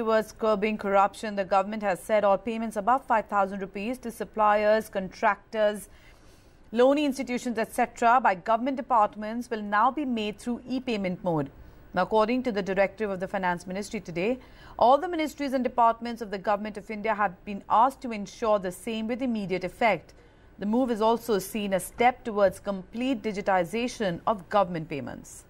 towards curbing corruption, the government has said all payments above 5,000 rupees to suppliers, contractors, loaning institutions, etc. by government departments will now be made through e-payment mode. Now, according to the directive of the Finance Ministry today, all the ministries and departments of the Government of India have been asked to ensure the same with immediate effect. The move is also seen as a step towards complete digitization of government payments.